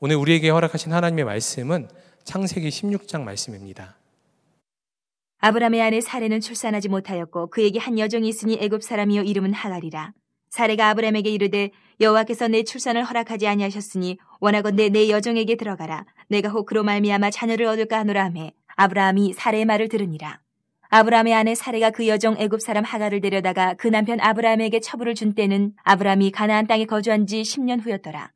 오늘 우리에게 허락하신 하나님의 말씀은 창세기 16장 말씀입니다. 아브라함의 아내 사레는 출산하지 못하였고 그에게 한 여종이 있으니 애굽 사람이요 이름은 하갈이라. 사레가 아브라함에게 이르되 여호와께서 내 출산을 허락하지 아니하셨으니 원하건대 내 여종에게 들어가라. 내가 혹 그로 말미암아 자녀를 얻을까 하노라 하매 아브라함이 사레의 말을 들으니라. 아브라함의 아내 사레가 그 여종 애굽 사람 하갈을 데려다가 그 남편 아브라함에게 처부를 준 때는 아브라함이 가나안 땅에 거주한 지 10년 후였더라.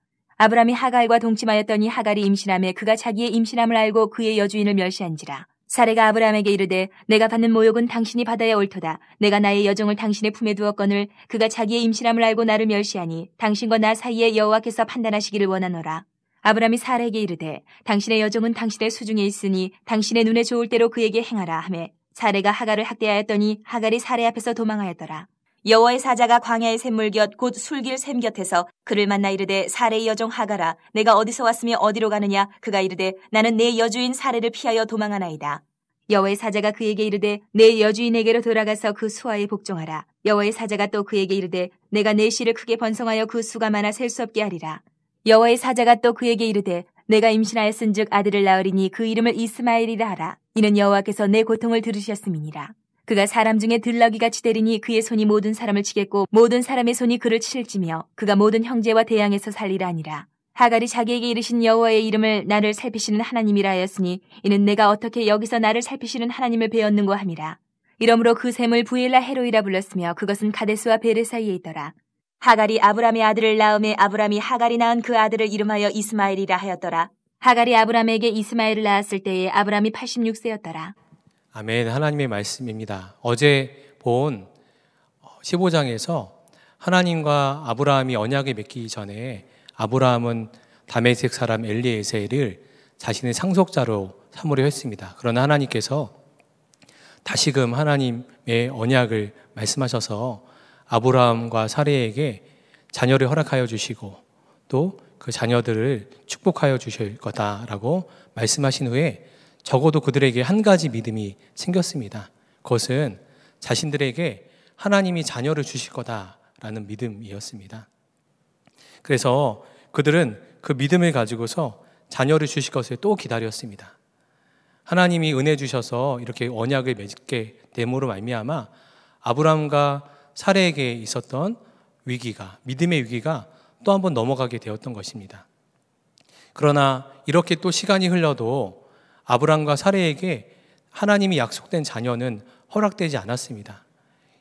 아브라함이 하갈과 동침하였더니 하갈이 임신함에 그가 자기의 임신함을 알고 그의 여주인을 멸시한지라. 사례가 아브라함에게 이르되 내가 받는 모욕은 당신이 받아야 옳도다. 내가 나의 여종을 당신의 품에 두었거늘 그가 자기의 임신함을 알고 나를 멸시하니 당신과 나 사이에 여호와께서 판단하시기를 원하노라. 아브라함이 사례에게 이르되 당신의 여종은 당신의 수중에 있으니 당신의 눈에 좋을 대로 그에게 행하라 하매 사례가 하갈을 학대하였더니 하갈이 사례 앞에서 도망하였더라. 여호와의 사자가 광야의 샘물 곁 곧 술길 샘 곁에서 그를 만나 이르되 사례의 여종 하가라. 내가 어디서 왔으며 어디로 가느냐? 그가 이르되 나는 내 여주인 사례를 피하여 도망하나이다. 여호와의 사자가 그에게 이르되 내 여주인에게로 돌아가서 그 수하에 복종하라. 여호와의 사자가 또 그에게 이르되 내가 내 씨를 크게 번성하여 그 수가 많아 셀 수 없게 하리라. 여호와의 사자가 또 그에게 이르되 내가 임신하였은즉 아들을 낳으리니 그 이름을 이스마엘이라 하라. 이는 여호와께서 내 고통을 들으셨음이니라 그가 사람 중에 들러기같이 되리니 그의 손이 모든 사람을 치겠고 모든 사람의 손이 그를 칠지며 그가 모든 형제와 대항해서 살리라 아니라. 하갈이 자기에게 이르신 여호와의 이름을 나를 살피시는 하나님이라 하였으니 이는 내가 어떻게 여기서 나를 살피시는 하나님을 배웠는고 함이라. 이러므로 그 샘을 부엘라 헤로이라 불렀으며 그것은 가데스와 베레 사이에 있더라. 하갈이 아브람의 아들을 낳음에 아브람이 하갈이 낳은 그 아들을 이름하여 이스마엘이라 하였더라. 하갈이 아브람에게 이스마엘을 낳았을 때에 아브람이 86세였더라 아멘. 하나님의 말씀입니다. 어제 본 15장에서 하나님과 아브라함이 언약을 맺기 전에 아브라함은 다메섹 사람 엘리에셀을 자신의 상속자로 삼으려 했습니다. 그러나 하나님께서 다시금 하나님의 언약을 말씀하셔서 아브라함과 사례에게 자녀를 허락하여 주시고 또 그 자녀들을 축복하여 주실 거다라고 말씀하신 후에 적어도 그들에게 한 가지 믿음이 생겼습니다. 그것은 자신들에게 하나님이 자녀를 주실 거다라는 믿음이었습니다. 그래서 그들은 그 믿음을 가지고서 자녀를 주실 것을 또 기다렸습니다. 하나님이 은혜 주셔서 이렇게 언약을 맺게 됨으로 말미암아 아브라함과 사례에게 있었던 위기가 믿음의 위기가 또 한 번 넘어가게 되었던 것입니다. 그러나 이렇게 또 시간이 흘러도 아브람과 사례에게 하나님이 약속된 자녀는 허락되지 않았습니다.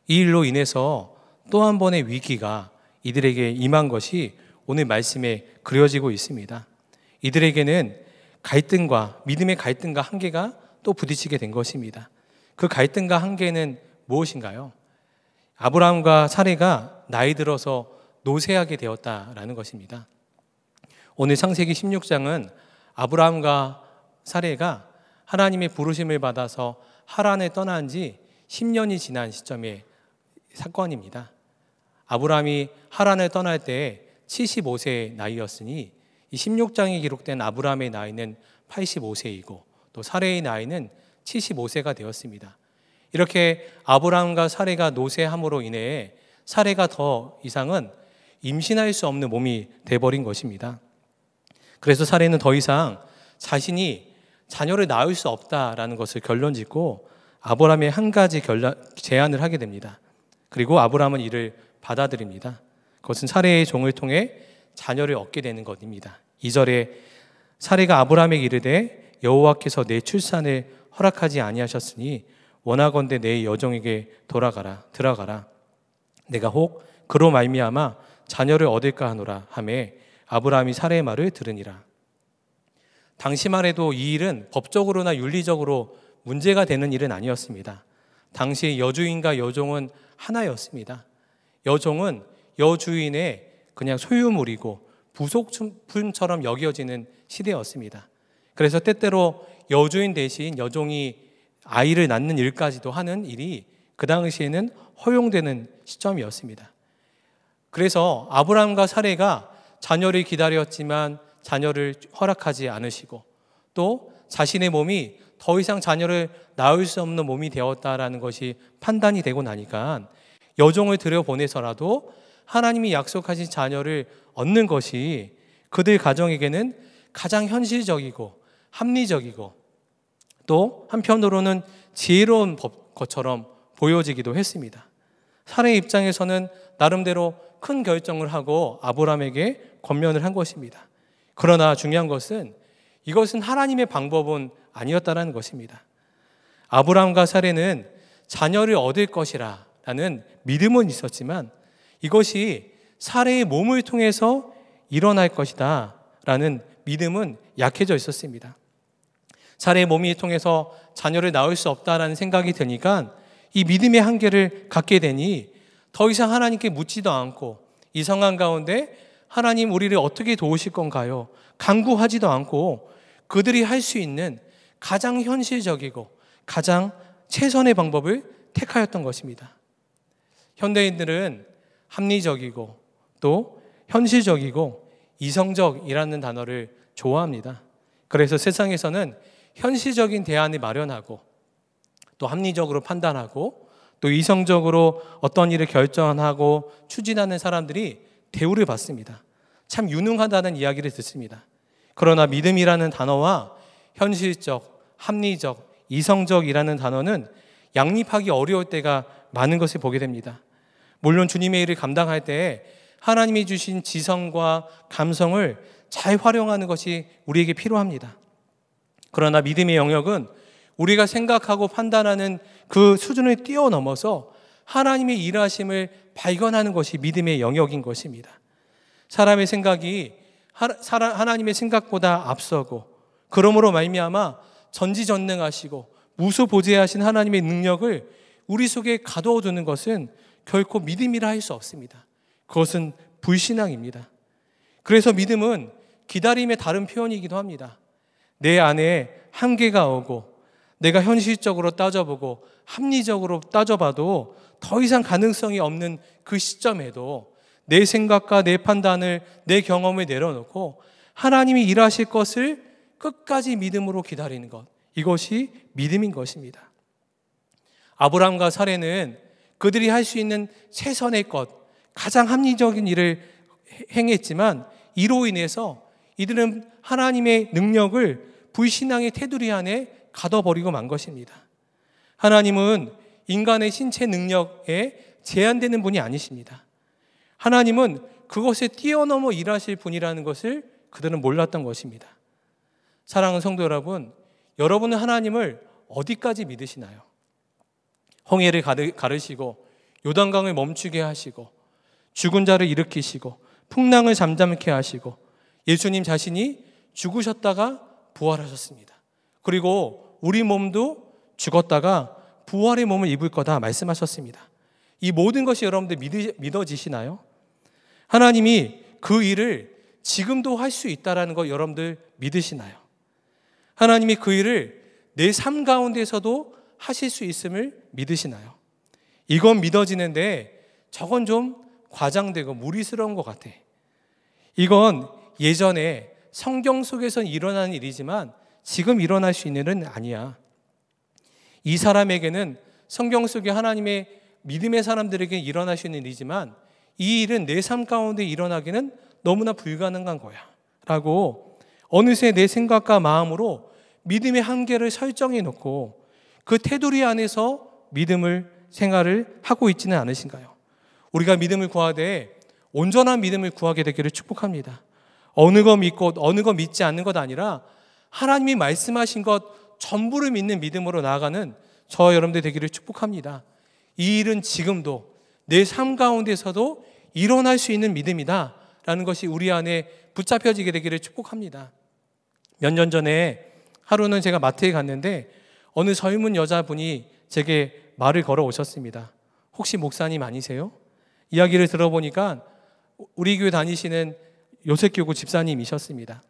이 일로 인해서 또 한 번의 위기가 이들에게 임한 것이 오늘 말씀에 그려지고 있습니다. 이들에게는 갈등과 믿음의 갈등과 한계가 또 부딪히게 된 것입니다. 그 갈등과 한계는 무엇인가요? 아브라함과 사례가 나이 들어서 노쇠하게 되었다라는 것입니다. 오늘 창세기 16장은 아브라함과 사례가 하나님의 부르심을 받아서 하란에 떠난 지 10년이 지난 시점의 사건입니다. 아브라함이 하란을 떠날 때 75세의 나이였으니 이 16장에 기록된 아브라함의 나이는 85세이고 또 사례의 나이는 75세가 되었습니다. 이렇게 아브라함과 사례가 노쇠함으로 인해 사례가 더 이상은 임신할 수 없는 몸이 돼버린 것입니다. 그래서 사례는 더 이상 자신이 자녀를 낳을 수 없다라는 것을 결론 짓고 아브라함의 한 가지 결론, 제안을 하게 됩니다. 그리고 아브라함은 이를 받아들입니다. 그것은 사례의 종을 통해 자녀를 얻게 되는 것입니다. 2절에 사례가 아브라함에게 이르되 여호와께서 내 출산을 허락하지 아니하셨으니 원하건대 내 여종에게 돌아가라 들어가라 내가 혹 그로 말미암아 자녀를 얻을까 하노라 하매 아브라함이 사례의 말을 들으니라 당시만 해도 이 일은 법적으로나 윤리적으로 문제가 되는 일은 아니었습니다. 당시 여주인과 여종은 하나였습니다. 여종은 여주인의 그냥 소유물이고 부속품처럼 여겨지는 시대였습니다. 그래서 때때로 여주인 대신 여종이 아이를 낳는 일까지도 하는 일이 그 당시에는 허용되는 시점이었습니다. 그래서 아브라함과 사례가 자녀를 기다렸지만 자녀를 허락하지 않으시고 또 자신의 몸이 더 이상 자녀를 낳을 수 없는 몸이 되었다라는 것이 판단이 되고 나니까 여종을 들여보내서라도 하나님이 약속하신 자녀를 얻는 것이 그들 가정에게는 가장 현실적이고 합리적이고 또 한편으로는 지혜로운 법 것처럼 보여지기도 했습니다. 사례의 입장에서는 나름대로 큰 결정을 하고 아브라함에게 권면을 한 것입니다. 그러나 중요한 것은 이것은 하나님의 방법은 아니었다는 것입니다. 아브라함과 사례는 자녀를 얻을 것이라 라는 믿음은 있었지만 이것이 사례의 몸을 통해서 일어날 것이다 라는 믿음은 약해져 있었습니다. 사례의 몸이 통해서 자녀를 낳을 수 없다라는 생각이 드니까 이 믿음의 한계를 갖게 되니 더 이상 하나님께 묻지도 않고 이 상황 가운데 하나님 우리를 어떻게 도우실 건가요? 강구하지도 않고 그들이 할 수 있는 가장 현실적이고 가장 최선의 방법을 택하였던 것입니다. 현대인들은 합리적이고 또 현실적이고 이성적이라는 단어를 좋아합니다. 그래서 세상에서는 현실적인 대안을 마련하고 또 합리적으로 판단하고 또 이성적으로 어떤 일을 결정하고 추진하는 사람들이 대우를 받습니다. 참 유능하다는 이야기를 듣습니다. 그러나 믿음이라는 단어와 현실적, 합리적, 이성적이라는 단어는 양립하기 어려울 때가 많은 것을 보게 됩니다. 물론 주님의 일을 감당할 때 하나님이 주신 지성과 감성을 잘 활용하는 것이 우리에게 필요합니다. 그러나 믿음의 영역은 우리가 생각하고 판단하는 그 수준을 뛰어넘어서 하나님의 일하심을 발견하는 것이 믿음의 영역인 것입니다. 사람의 생각이 하나님의 생각보다 앞서고 그러므로 말미암아 전지전능하시고 무소보재하신 하나님의 능력을 우리 속에 가둬두는 것은 결코 믿음이라 할 수 없습니다. 그것은 불신앙입니다. 그래서 믿음은 기다림의 다른 표현이기도 합니다. 내 안에 한계가 오고 내가 현실적으로 따져보고 합리적으로 따져봐도 더 이상 가능성이 없는 그 시점에도 내 생각과 내 판단을 내 경험을 내려놓고 하나님이 일하실 것을 끝까지 믿음으로 기다리는 것. 이것이 믿음인 것입니다. 아브람과 사례는 그들이 할 수 있는 최선의 것, 가장 합리적인 일을 행했지만 이로 인해서 이들은 하나님의 능력을 불신앙의 테두리 안에 가둬버리고 만 것입니다. 하나님은 인간의 신체 능력에 제한되는 분이 아니십니다. 하나님은 그것에 뛰어넘어 일하실 분이라는 것을 그들은 몰랐던 것입니다. 사랑하는 성도 여러분, 여러분은 하나님을 어디까지 믿으시나요? 홍해를 가르시고 요단강을 멈추게 하시고 죽은 자를 일으키시고 풍랑을 잠잠케 하시고 예수님 자신이 죽으셨다가 부활하셨습니다. 그리고 우리 몸도 죽었다가 부활의 몸을 입을 거다 말씀하셨습니다. 이 모든 것이 여러분들 믿어지시나요? 하나님이 그 일을 지금도 할 수 있다라는 거 여러분들 믿으시나요? 하나님이 그 일을 내 삶 가운데서도 하실 수 있음을 믿으시나요? 이건 믿어지는데 저건 좀 과장되고 무리스러운 것 같아. 이건 예전에 성경 속에서 일어나는 일이지만 지금 일어날 수 있는 일은 아니야. 이 사람에게는 성경 속에 하나님의 믿음의 사람들에게 일어날 수 있는 일이지만 이 일은 내 삶 가운데 일어나기는 너무나 불가능한 거야. 라고 어느새 내 생각과 마음으로 믿음의 한계를 설정해 놓고 그 테두리 안에서 믿음을 생활을 하고 있지는 않으신가요? 우리가 믿음을 구하되 온전한 믿음을 구하게 되기를 축복합니다. 어느 거 믿고 어느 거 믿지 않는 것 아니라 하나님이 말씀하신 것 전부를 믿는 믿음으로 나아가는 저 여러분들 되기를 축복합니다. 이 일은 지금도 내 삶 가운데서도 일어날 수 있는 믿음이다. 라는 것이 우리 안에 붙잡혀지게 되기를 축복합니다. 몇 년 전에 하루는 제가 마트에 갔는데 어느 젊은 여자분이 제게 말을 걸어 오셨습니다. 혹시 목사님 아니세요? 이야기를 들어보니까 우리 교회 다니시는 요셉교구 집사님이셨습니다.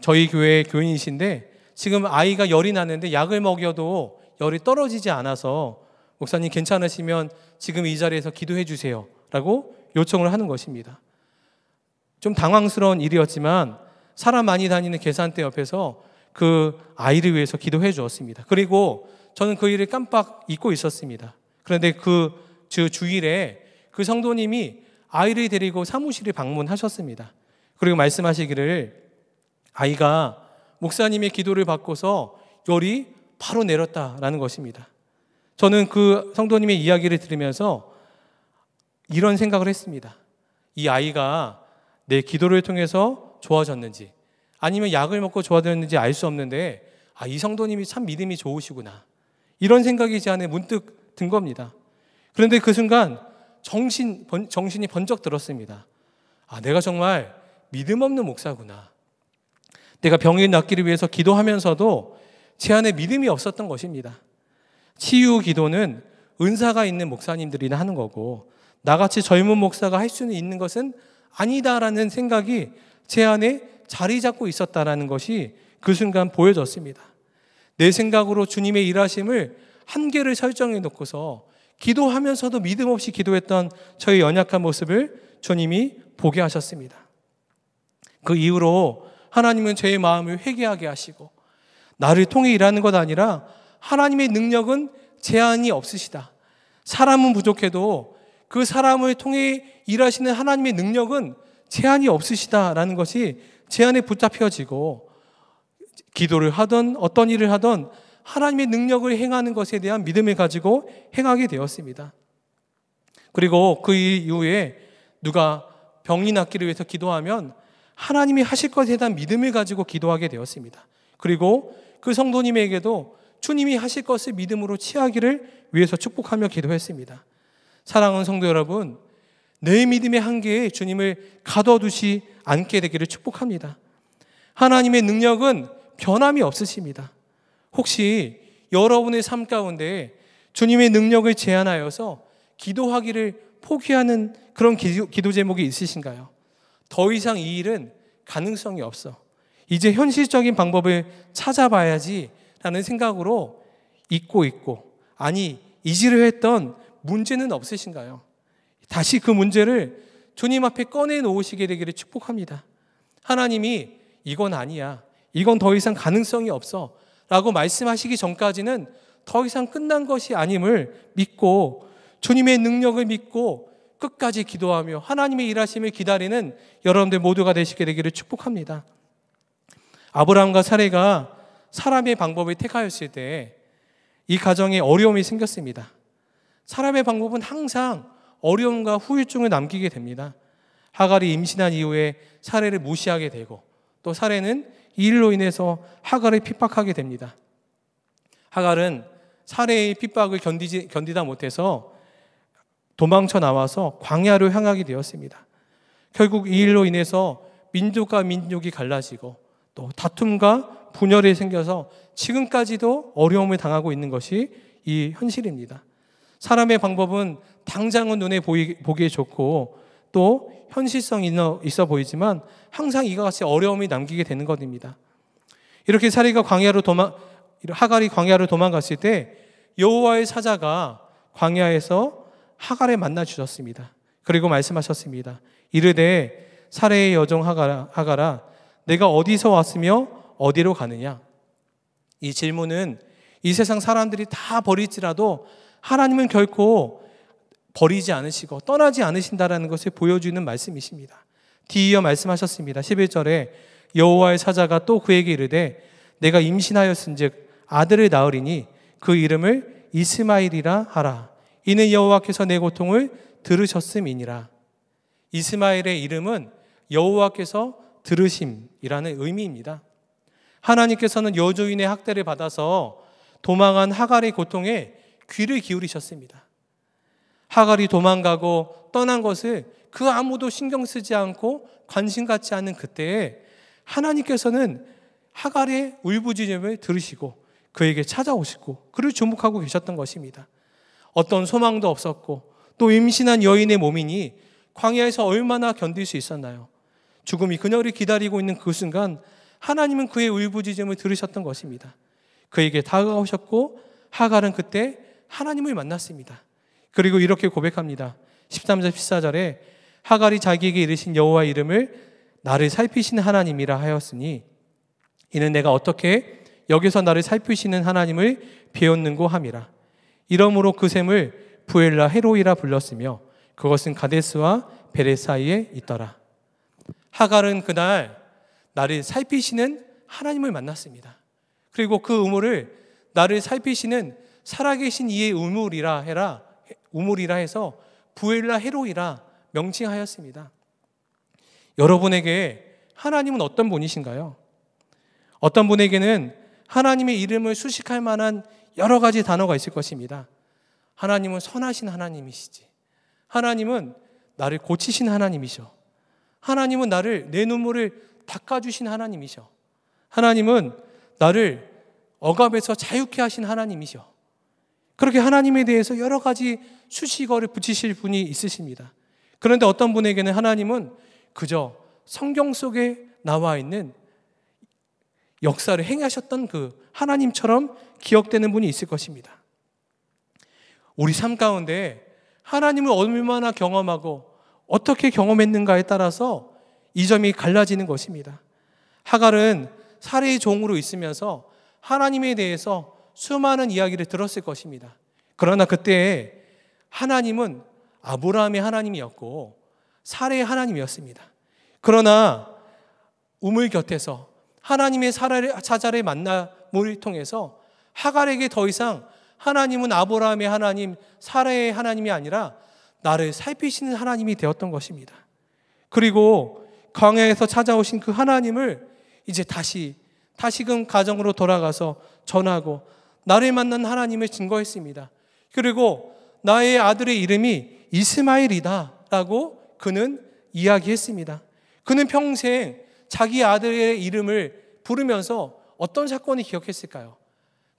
저희 교회 교인이신데 지금 아이가 열이 나는데 약을 먹여도 열이 떨어지지 않아서 목사님 괜찮으시면 지금 이 자리에서 기도해 주세요. 라고 요청을 하는 것입니다. 좀 당황스러운 일이었지만 사람 많이 다니는 계산대 옆에서 그 아이를 위해서 기도해 주었습니다. 그리고 저는 그 일을 깜빡 잊고 있었습니다. 그런데 그 주일에 그 성도님이 아이를 데리고 사무실에 방문하셨습니다. 그리고 말씀하시기를 아이가 목사님의 기도를 받고서 열이 바로 내렸다라는 것입니다. 저는 그 성도님의 이야기를 들으면서 이런 생각을 했습니다. 이 아이가 내 기도를 통해서 좋아졌는지 아니면 약을 먹고 좋아졌는지 알 수 없는데 아, 이 성도님이 참 믿음이 좋으시구나. 이런 생각이 제 안에 문득 든 겁니다. 그런데 그 순간 정신, 정신이 번쩍 들었습니다. 아, 내가 정말 믿음 없는 목사구나. 내가 병이 낫기를 위해서 기도하면서도 제 안에 믿음이 없었던 것입니다. 치유 기도는 은사가 있는 목사님들이나 하는 거고, 나같이 젊은 목사가 할 수는 있는 것은 아니다라는 생각이 제 안에 자리 잡고 있었다라는 것이 그 순간 보여졌습니다. 내 생각으로 주님의 일하심을 한계를 설정해 놓고서 기도하면서도 믿음 없이 기도했던 저의 연약한 모습을 주님이 보게 하셨습니다. 그 이후로 하나님은 제 마음을 회개하게 하시고 나를 통해 일하는 것 아니라 하나님의 능력은 제한이 없으시다. 사람은 부족해도 그 사람을 통해 일하시는 하나님의 능력은 제한이 없으시다라는 것이 제 안에 붙잡혀지고 기도를 하던 어떤 일을 하던 하나님의 능력을 행하는 것에 대한 믿음을 가지고 행하게 되었습니다. 그리고 그 이후에 누가 병이 낫기를 위해서 기도하면 하나님이 하실 것에 대한 믿음을 가지고 기도하게 되었습니다. 그리고 그 성도님에게도 주님이 하실 것을 믿음으로 취하기를 위해서 축복하며 기도했습니다. 사랑하는 성도 여러분, 내 믿음의 한계에 주님을 가둬두지 않게 되기를 축복합니다. 하나님의 능력은 변함이 없으십니다. 혹시 여러분의 삶 가운데 주님의 능력을 제한하여서 기도하기를 포기하는 그런 기도, 제목이 있으신가요? 더 이상 이 일은 가능성이 없어. 이제 현실적인 방법을 찾아봐야지 라는 생각으로 잊고 있고, 아니, 이지를 했던 문제는 없으신가요? 다시 그 문제를 주님 앞에 꺼내 놓으시게 되기를 축복합니다. 하나님이 이건 아니야. 이건 더 이상 가능성이 없어. 라고 말씀하시기 전까지는 더 이상 끝난 것이 아님을 믿고 주님의 능력을 믿고 끝까지 기도하며 하나님의 일하심을 기다리는 여러분들 모두가 되시게 되기를 축복합니다. 아브라함과 사례가 사람의 방법을 택하였을 때 이 가정에 어려움이 생겼습니다. 사람의 방법은 항상 어려움과 후유증을 남기게 됩니다. 하갈이 임신한 이후에 사례를 무시하게 되고 또 사례는 이 일로 인해서 하갈을 핍박하게 됩니다. 하갈은 사례의 핍박을 견디지, 견디다 못해서 도망쳐 나와서 광야로 향하게 되었습니다. 결국 이 일로 인해서 민족과 민족이 갈라지고 또 다툼과 분열이 생겨서 지금까지도 어려움을 당하고 있는 것이 이 현실입니다. 사람의 방법은 당장은 눈에 보이, 보기에 좋고 또 현실성이 있어 보이지만 항상 이와 같이 어려움이 남기게 되는 것입니다. 이렇게 사리가 광야로 도망 하갈이 광야로 도망갔을 때 여호와의 사자가 광야에서 하갈에 만나 주셨습니다. 그리고 말씀하셨습니다. 이르되 사례의 여종 하가라, 하가라 내가 어디서 왔으며 어디로 가느냐? 이 질문은 이 세상 사람들이 다 버릴지라도 하나님은 결코 버리지 않으시고 떠나지 않으신다라는 것을 보여주는 말씀이십니다. 뒤이어 말씀하셨습니다. 11절에 여호와의 사자가 또 그에게 이르되 내가 임신하였은즉 아들을 낳으리니 그 이름을 이스마일이라 하라. 이는 여호와께서 내 고통을 들으셨음이니라. 이스마일의 이름은 여호와께서 들으심이라는 의미입니다. 하나님께서는 여주인의 학대를 받아서 도망한 하갈의 고통에 귀를 기울이셨습니다. 하갈이 도망가고 떠난 것을 그 아무도 신경 쓰지 않고 관심 갖지 않는 그때에 하나님께서는 하갈의 울부짖음을 들으시고 그에게 찾아오시고 그를 주목하고 계셨던 것입니다. 어떤 소망도 없었고 또 임신한 여인의 몸이니 광야에서 얼마나 견딜 수 있었나요? 죽음이 그녀를 기다리고 있는 그 순간 하나님은 그의 울부짖음을 들으셨던 것입니다. 그에게 다가오셨고 하갈은 그때 하나님을 만났습니다. 그리고 이렇게 고백합니다. 13절 14절에 하갈이 자기에게 이르신 여호와 이름을 나를 살피시는 하나님이라 하였으니 이는 내가 어떻게 여기서 나를 살피시는 하나님을 배웠는고 함이라. 이러므로 그 샘을 부엘라 헤로이라 불렀으며 그것은 가데스와 베레 사이에 있더라. 하갈은 그날 나를 살피시는 하나님을 만났습니다. 그리고 그 우물을 나를 살피시는 살아계신 이의 우물이라 해라 우물이라 해서 부엘라 헤로이라 명칭하였습니다. 여러분에게 하나님은 어떤 분이신가요? 어떤 분에게는 하나님의 이름을 수식할 만한 여러 가지 단어가 있을 것입니다. 하나님은 선하신 하나님이시지. 하나님은 나를 고치신 하나님이셔. 하나님은 나를 내 눈물을 닦아주신 하나님이셔. 하나님은 나를 억압에서 자유케 하신 하나님이셔. 그렇게 하나님에 대해서 여러 가지 수식어를 붙이실 분이 있으십니다. 그런데 어떤 분에게는 하나님은 그저 성경 속에 나와 있는 역사를 행하셨던 그 하나님처럼 기억되는 분이 있을 것입니다. 우리 삶 가운데 하나님을 얼마나 경험하고 어떻게 경험했는가에 따라서 이 점이 갈라지는 것입니다. 하갈은 사례의 종으로 있으면서 하나님에 대해서 수많은 이야기를 들었을 것입니다. 그러나 그때 하나님은 아브라함의 하나님이었고 사례의 하나님이었습니다. 그러나 우물 곁에서 하나님의 사자를 만남을 통해서 하갈에게 더 이상 하나님은 아브라함의 하나님, 사례의 하나님이 아니라 나를 살피시는 하나님이 되었던 것입니다. 그리고 광야에서 찾아오신 그 하나님을 이제 다시 다시금 가정으로 돌아가서 전하고 나를 만난 하나님을 증거했습니다. 그리고 나의 아들의 이름이 이스마일이다라고 그는 이야기했습니다. 그는 평생 자기 아들의 이름을 부르면서 어떤 사건을 기억했을까요?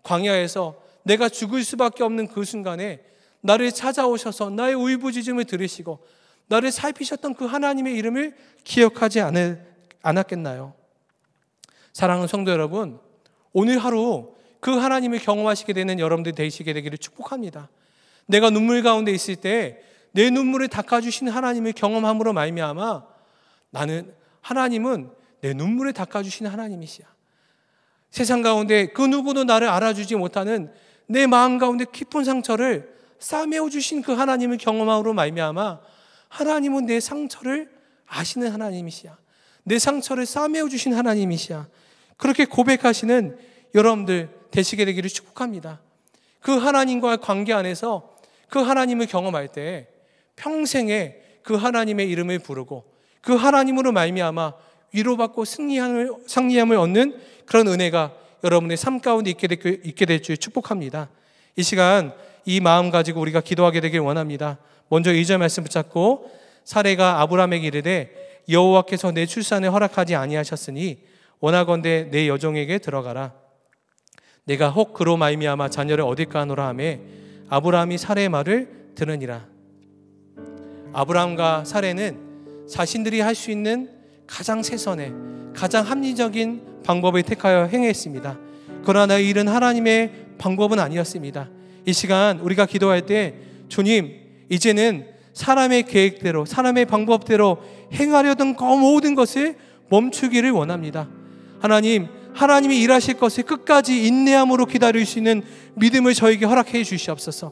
광야에서 내가 죽을 수밖에 없는 그 순간에 나를 찾아오셔서 나의 울부짖음을 들으시고 나를 살피셨던 그 하나님의 이름을 기억하지 않을, 않았겠나요? 사랑하는 성도 여러분, 오늘 하루 그 하나님을 경험하시게 되는 여러분들 되시게 되기를 축복합니다. 내가 눈물 가운데 있을 때 내 눈물을 닦아주신 하나님을 경험함으로 말미암아 나는 하나님은 내 눈물을 닦아주시는 하나님이시야. 세상 가운데 그 누구도 나를 알아주지 못하는 내 마음 가운데 깊은 상처를 싸매어 주신 그 하나님을 경험함으로 말미암아 하나님은 내 상처를 아시는 하나님이시야. 내 상처를 싸매어 주신 하나님이시야. 그렇게 고백하시는 여러분들 되시게 되기를 축복합니다. 그 하나님과의 관계 안에서 그 하나님을 경험할 때 평생에 그 하나님의 이름을 부르고 그 하나님으로 말미암아 위로받고 승리함을, 승리함을 얻는 그런 은혜가 여러분의 삶 가운데 있게 될, 있게 될 줄 축복합니다. 이 시간 이 마음 가지고 우리가 기도하게 되길 원합니다. 먼저 이절 말씀 붙잡고 사례가 아브라함에게 이르되 여호와께서 내 출산을 허락하지 아니하셨으니 원하건대 내 여종에게 들어가라. 내가 혹 그로 말미암아 자녀를 얻을까 하노라 하매 아브라함이 사례의 말을 들으니라. 아브라함과 사례는 자신들이 할 수 있는 가장 최선의 가장 합리적인 방법을 택하여 행했습니다. 그러나 이 일은 하나님의 방법은 아니었습니다. 이 시간 우리가 기도할 때 주님 이제는 사람의 계획대로 사람의 방법대로 행하려던 그 모든 것을 멈추기를 원합니다. 하나님 하나님이 일하실 것을 끝까지 인내함으로 기다릴 수 있는 믿음을 저에게 허락해 주시옵소서.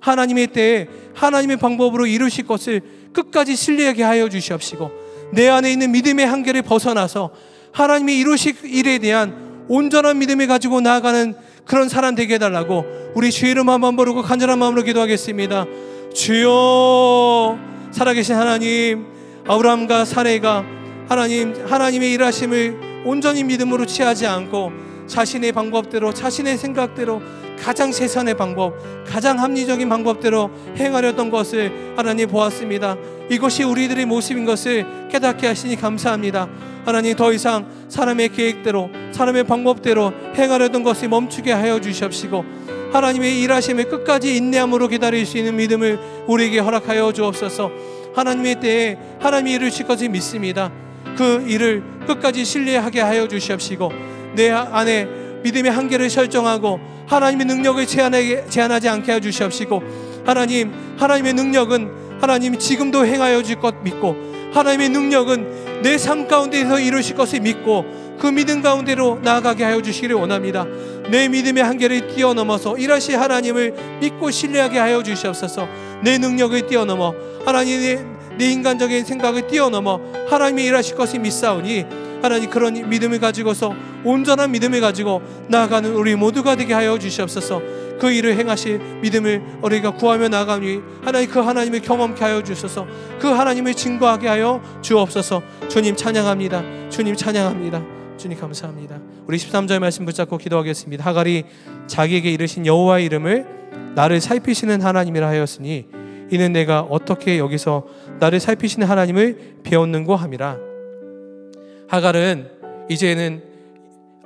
하나님의 때에 하나님의 방법으로 이루실 것을 끝까지 신뢰하게 하여 주시옵시고 내 안에 있는 믿음의 한계를 벗어나서 하나님이 이루실 일에 대한 온전한 믿음을 가지고 나아가는 그런 사람 되게 해달라고 우리 주의 이름 한번 부르고 간절한 마음으로 기도하겠습니다. 주여 살아계신 하나님 아브라함과 사례가 하나님 하나님의 일하심을 온전히 믿음으로 취하지 않고 자신의 방법대로 자신의 생각대로 가장 최선의 방법, 가장 합리적인 방법대로 행하려던 것을 하나님 보았습니다. 이것이 우리들의 모습인 것을 깨닫게 하시니 감사합니다. 하나님 더 이상 사람의 계획대로 사람의 방법대로 행하려던 것을 멈추게 하여 주시옵시고 하나님의 일하심을 끝까지 인내함으로 기다릴 수 있는 믿음을 우리에게 허락하여 주옵소서. 하나님의 때에 하나님이 이루실 것을 믿습니다. 그 일을 끝까지 신뢰하게 하여 주시옵시고 내 안에 믿음의 한계를 설정하고 하나님의 능력을 제한하게, 제한하지 않게 해 주시옵시고 하나님 하나님의 능력은 하나님 지금도 행하여 줄 것 믿고 하나님의 능력은 내 삶 가운데서 이루실 것을 믿고 그 믿음 가운데로 나아가게 하여 주시기를 원합니다. 내 믿음의 한계를 뛰어넘어서 일하시 하나님을 믿고 신뢰하게 하여 주시옵소서. 내 능력을 뛰어넘어 하나님의 내 인간적인 생각을 뛰어넘어 하나님이 일하실 것을 믿사오니 하나님 그런 믿음을 가지고서 온전한 믿음을 가지고 나아가는 우리 모두가 되게 하여 주시옵소서. 그 일을 행하실 믿음을 우리가 구하며 나가니 하나님 그 하나님을 경험케 하여 주소서. 그 하나님을 증거하게 하여 주옵소서. 주님 찬양합니다. 주님 찬양합니다. 주님 감사합니다. 우리 13절 말씀 붙잡고 기도하겠습니다. 하갈이 자기에게 이르신 여호와의 이름을 나를 살피시는 하나님이라 하였으니 이는 내가 어떻게 여기서 나를 살피시는 하나님을 배웠는고 함이라. 하갈은 이제는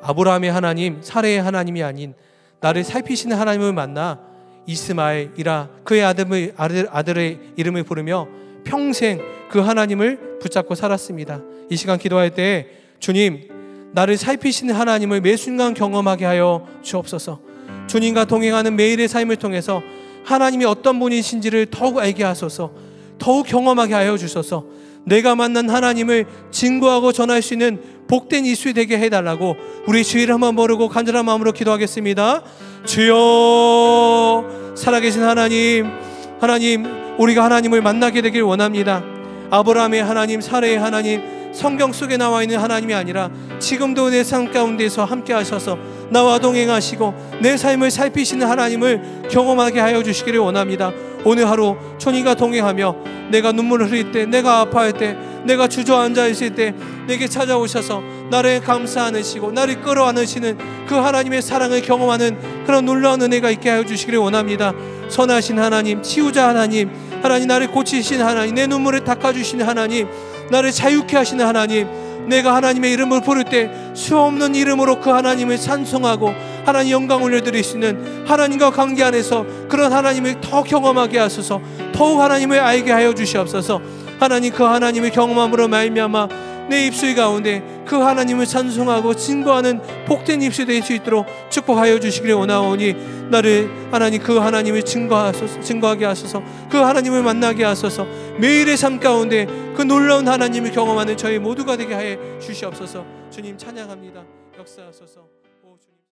아브라함의 하나님, 사례의 하나님이 아닌 나를 살피시는 하나님을 만나 이스마엘이라 그의 아들의, 아들, 아들의 이름을 부르며 평생 그 하나님을 붙잡고 살았습니다. 이 시간 기도할 때 주님 나를 살피시는 하나님을 매 순간 경험하게 하여 주옵소서. 주님과 동행하는 매일의 삶을 통해서 하나님이 어떤 분이신지를 더욱 알게 하소서. 더욱 경험하게 하여 주소서. 내가 만난 하나님을 증거하고 전할 수 있는 복된 이수 되게 해달라고 우리 주의를 한번 모르고 간절한 마음으로 기도하겠습니다. 주여 살아계신 하나님, 하나님 우리가 하나님을 만나게 되길 원합니다. 아브라함의 하나님, 사례의 하나님, 성경 속에 나와 있는 하나님이 아니라 지금도 내 삶 가운데서 함께 하셔서 나와 동행하시고 내 삶을 살피시는 하나님을 경험하게 하여 주시기를 원합니다. 오늘 하루 천이가 동행하며 내가 눈물을 흘릴 때, 내가 아파할 때, 내가 주저앉아 있을 때 내게 찾아오셔서 나를 감사하시고 나를 끌어 안으시는 그 하나님의 사랑을 경험하는 그런 놀라운 은혜가 있게 하여 주시기를 원합니다. 선하신 하나님, 치유자 하나님, 하나님 나를 고치신 하나님, 내 눈물을 닦아주시는 하나님, 나를 자유케 하시는 하나님, 내가 하나님의 이름을 부를 때 수없는 이름으로 그 하나님을 찬송하고 하나님 영광 올려드릴 수 있는 하나님과 관계 안에서 그런 하나님을 더 경험하게 하소서. 더욱 하나님을 알게 하여 주시옵소서. 하나님 그 하나님을 경험함으로 말미암아 내 입술 가운데 그 하나님을 찬송하고 증거하는 복된 입술 될수 있도록 축복하여 주시기를 원하오니 나를 하나님 그 하나님을 증거하소서 증거하게 하소서. 그 하나님을 만나게 하소서. 매일의 삶 가운데 그 놀라운 하나님을 경험하는 저희 모두가 되게 하여 주시옵소서. 주님 찬양합니다. 역사하소서